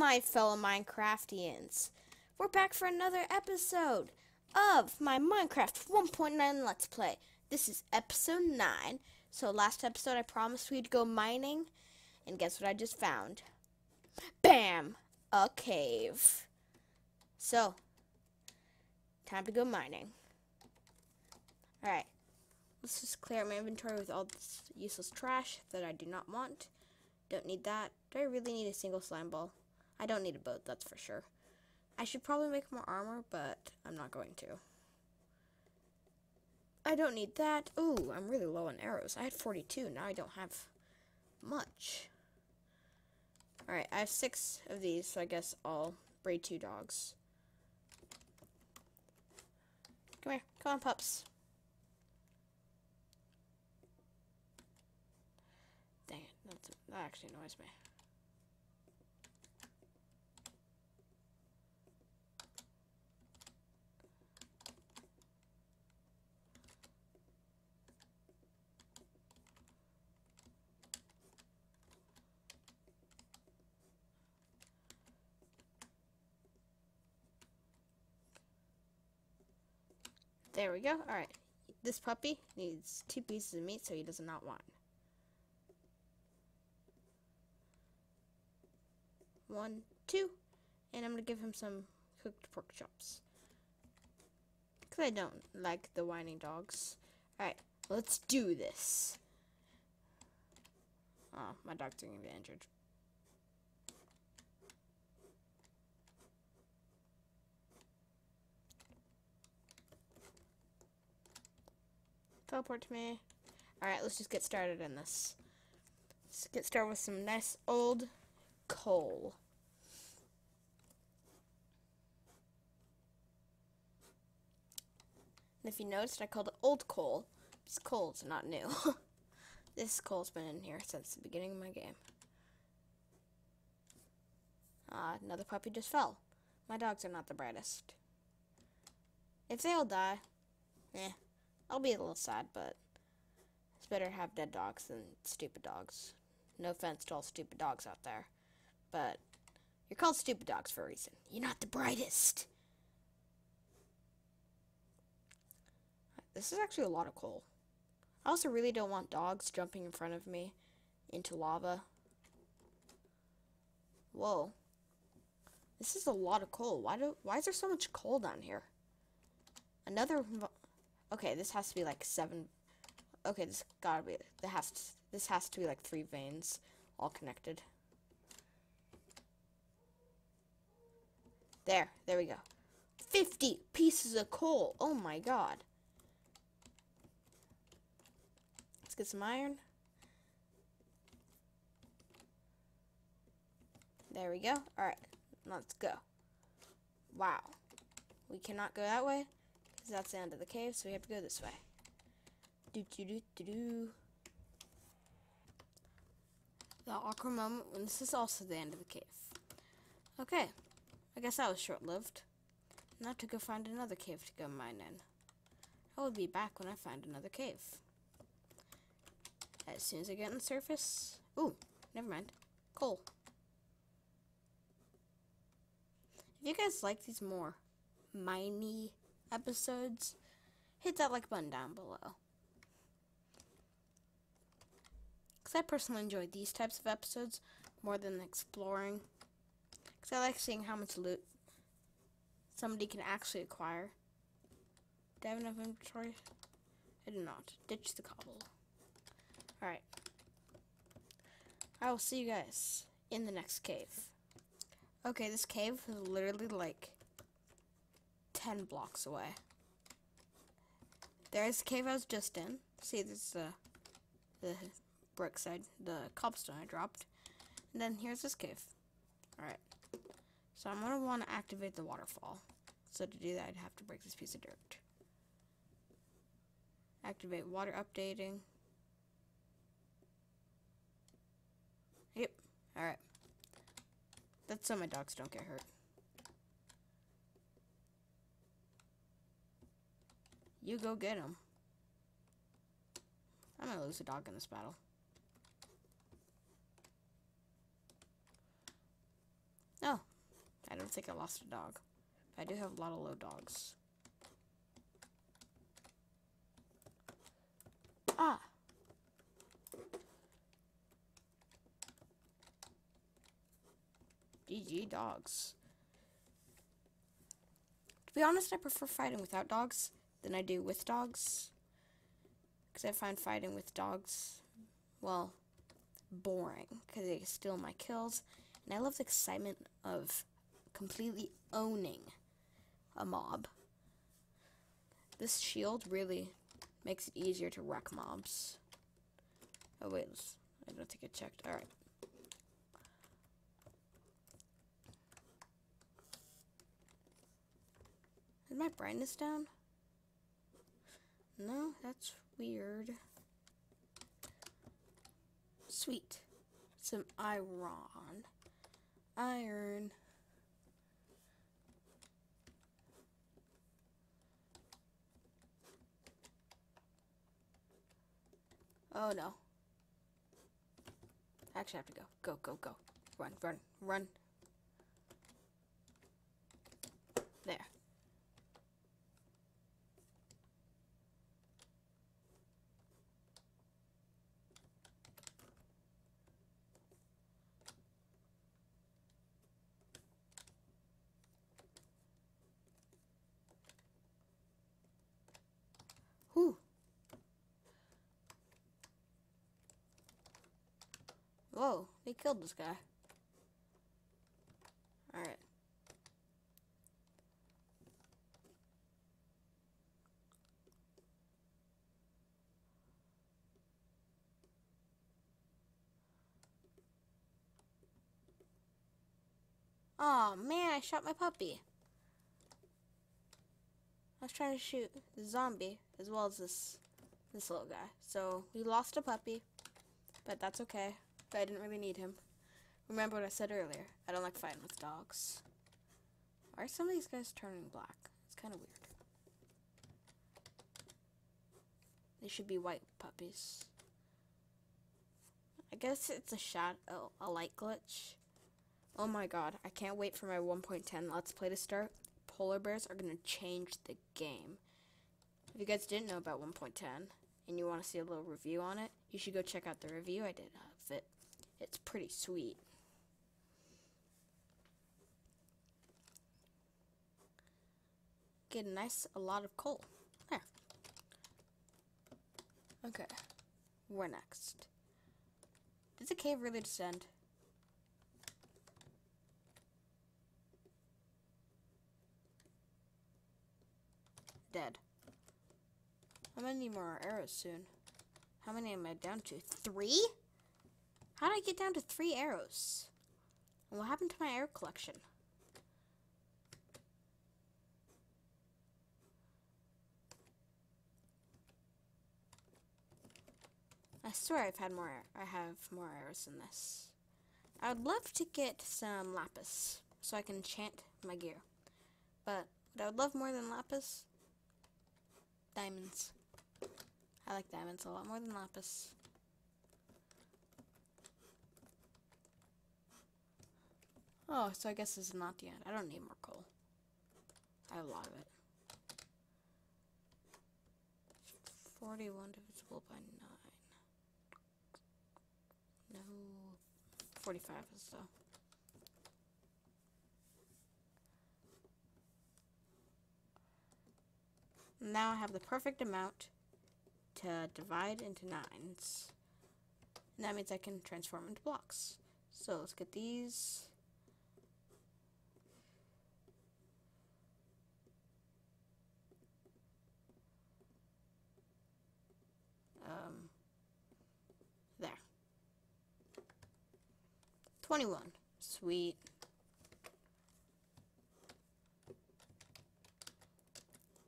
my fellow Minecraftians. We're back for another episode of my Minecraft 1.9 Let's Play. This is episode 9. So, last episode I promised we'd go mining, and guess what I just found? Bam! A cave. So, time to go mining. Alright, let's just clear out my inventory with all this useless trash that I do not want. Don't need that. Do I really need a single slime ball? I don't need a boat, that's for sure. I should probably make more armor, but I'm not going to. I don't need that. Ooh, I'm really low on arrows. I had 42. Now I don't have much. Alright, I have six of these, so I guess I'll breed two dogs. Come here. Come on, pups. Dang it. That actually annoys me. There we go. Alright. This puppy needs two pieces of meat, so he does not want. One, two. And I'm going to give him some cooked pork chops. Because I don't like the whining dogs. Alright, let's do this. Oh, my dog's going to get injured. Teleport to me. Alright, let's just get started in this. Let's get started with some nice old coal. And if you noticed, I called it old coal. This coal's not new. this coal's been in here since the beginning of my game. Ah, uh, another puppy just fell. My dogs are not the brightest. If they all die, eh, I'll be a little sad, but it's better to have dead dogs than stupid dogs. No offense to all stupid dogs out there, but you're called stupid dogs for a reason. You're not the brightest. This is actually a lot of coal. I also really don't want dogs jumping in front of me into lava. Whoa. This is a lot of coal. Why do why is there so much coal down here? Another Okay, this has to be like seven. Okay, this gotta be. This has to, this has to be like three veins, all connected. There, there we go. 50 pieces of coal. Oh my god. Let's get some iron. There we go. Alright, let's go. Wow. We cannot go that way that's the end of the cave, so we have to go this way. Do do do do do. The awkward moment when this is also the end of the cave. Okay, I guess that was short-lived. Now to go find another cave to go mine in. I will be back when I find another cave. As soon as I get on the surface... Ooh, never mind. Coal. If you guys like these more miney episodes, hit that like button down below. Because I personally enjoy these types of episodes more than exploring. Because I like seeing how much loot somebody can actually acquire. Do I have enough inventory? I do not. Ditch the cobble. Alright. I will see you guys in the next cave. Okay, this cave is literally like 10 blocks away. There's the cave I was just in. See, this is uh, the, the brick side, the cobblestone I dropped. And then here's this cave. Alright. So I'm going to want to activate the waterfall. So to do that, I'd have to break this piece of dirt. Activate water updating. Yep. Alright. That's so my dogs don't get hurt. You go get him. I'm gonna lose a dog in this battle. Oh, I don't think I lost a dog. I do have a lot of low dogs. Ah! GG dogs. To be honest, I prefer fighting without dogs than I do with dogs. Because I find fighting with dogs, well, boring. Because they steal my kills. And I love the excitement of completely owning a mob. This shield really makes it easier to wreck mobs. Oh wait, I don't think I checked. Alright. Is my brightness down? No, that's weird. Sweet. Some iron. Iron. Oh no. Actually, I actually have to go. Go, go, go. Run, run, run. There. Whew. They killed this guy. Alright. Oh man, I shot my puppy. I was trying to shoot the zombie as well as this this little guy. So we lost a puppy, but that's okay. I didn't really need him. Remember what I said earlier. I don't like fighting with dogs. Why are some of these guys turning black? It's kind of weird. They should be white puppies. I guess it's a shot, a, light glitch. Oh my god, I can't wait for my 1.10 Let's Play to start. Polar bears are going to change the game. If you guys didn't know about 1.10 and you want to see a little review on it, you should go check out the review I did. It's pretty sweet. Get a nice, a lot of coal. There. Okay. We're next? Did the cave really descend? Dead. I'm gonna need more arrows soon. How many am I down to? Three? How did I get down to three arrows? And what happened to my arrow collection? I swear I've had more. I have more arrows than this. I would love to get some lapis so I can enchant my gear. But what I would love more than lapis, diamonds. I like diamonds a lot more than lapis. Oh, so I guess this is not the end. I don't need more coal. I have a lot of it. 41 divisible by 9. No. 45 is though. Now I have the perfect amount to divide into nines. And that means I can transform into blocks. So let's get these. Um, there. 21. Sweet.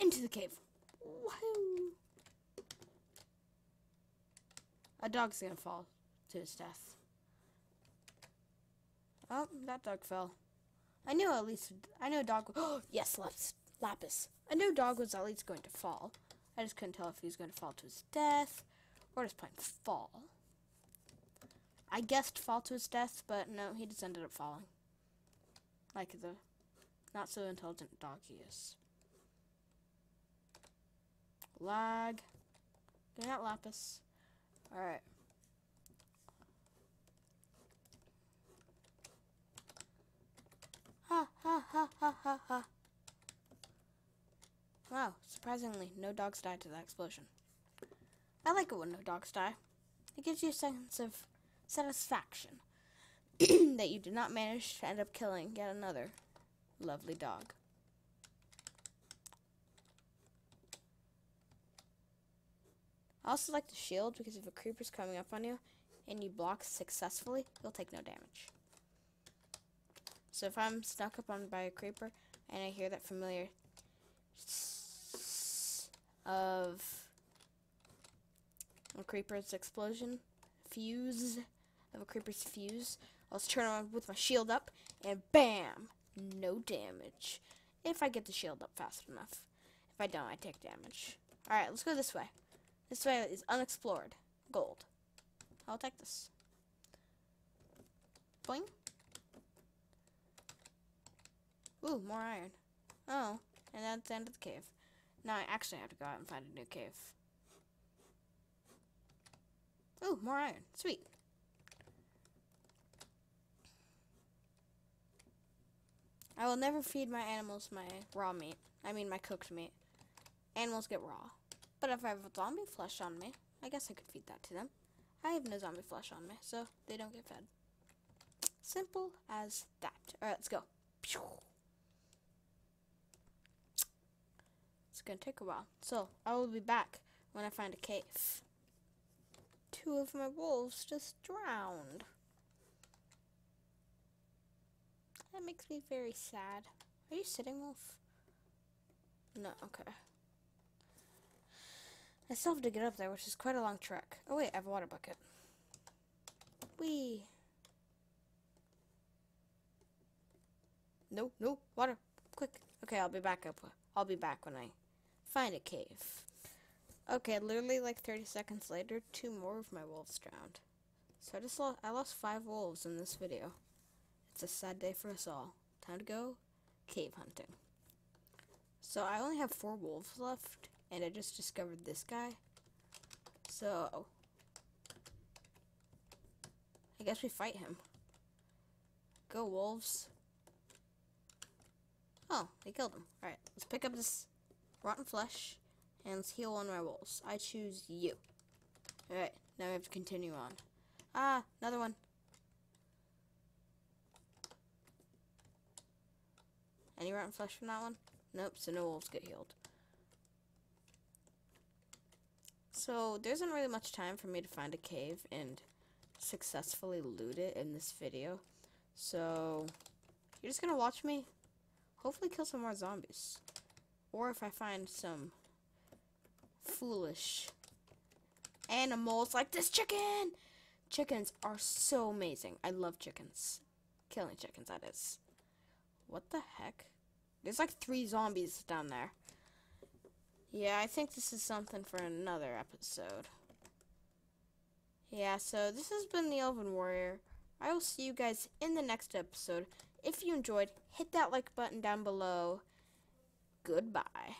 Into the cave. Woohoo! A dog's gonna fall to his death. Oh, that dog fell. I knew at least, I knew a dog, oh, yes, lapis, lapis. I knew dog was at least going to fall. I just couldn't tell if he was going to fall to his death or just plain fall. I guessed fall to his death, but no, he just ended up falling. Like the not so intelligent dog he is. Lag. Get out lapis. Alright. Ha ha ha ha ha ha. Wow, surprisingly, no dogs died to that explosion. I like it when no dogs die. It gives you a sense of satisfaction that you did not manage to end up killing yet another lovely dog. I also like the shield because if a creeper's coming up on you and you block successfully, you'll take no damage. So if I'm snuck up on by a creeper and I hear that familiar of a creeper's explosion, fuse, a creeper's fuse, I'll just turn around with my shield up and BAM! No damage. If I get the shield up fast enough. If I don't, I take damage. Alright, let's go this way. This way is unexplored. Gold. I'll take this. Boing. Ooh, more iron. Oh, and that's the end of the cave. Now I actually have to go out and find a new cave. Ooh, more iron. Sweet. I will never feed my animals my raw meat. I mean my cooked meat. Animals get raw. But if I have a zombie flesh on me, I guess I could feed that to them. I have no zombie flesh on me, so they don't get fed. Simple as that. Alright, let's go. It's gonna take a while. So, I will be back when I find a cave. Two of my wolves just drowned. That makes me very sad. Are you sitting, wolf? No, okay. I still have to get up there, which is quite a long trek. Oh wait, I have a water bucket. Wee. No, no, water. Quick. Okay, I'll be back up. I'll be back when I find a cave. Okay, literally like 30 seconds later, two more of my wolves drowned. So I just lost, I lost five wolves in this video. It's a sad day for us all. Time to go cave hunting. So I only have four wolves left, and I just discovered this guy. So I guess we fight him. Go wolves. Oh, they killed him. Alright, let's pick up this rotten flesh and let's heal one of my wolves. I choose you. Alright, now we have to continue on. Ah, another one. Any rotten flesh from that one? Nope, so no wolves get healed. So, there isn't really much time for me to find a cave and successfully loot it in this video. So, you're just gonna watch me hopefully kill some more zombies. Or if I find some foolish animals like this chicken! Chickens are so amazing. I love chickens. Killing chickens, that is. What the heck? There's like three zombies down there. Yeah, I think this is something for another episode. Yeah, so this has been the Elven Warrior. I will see you guys in the next episode. If you enjoyed, hit that like button down below. Goodbye.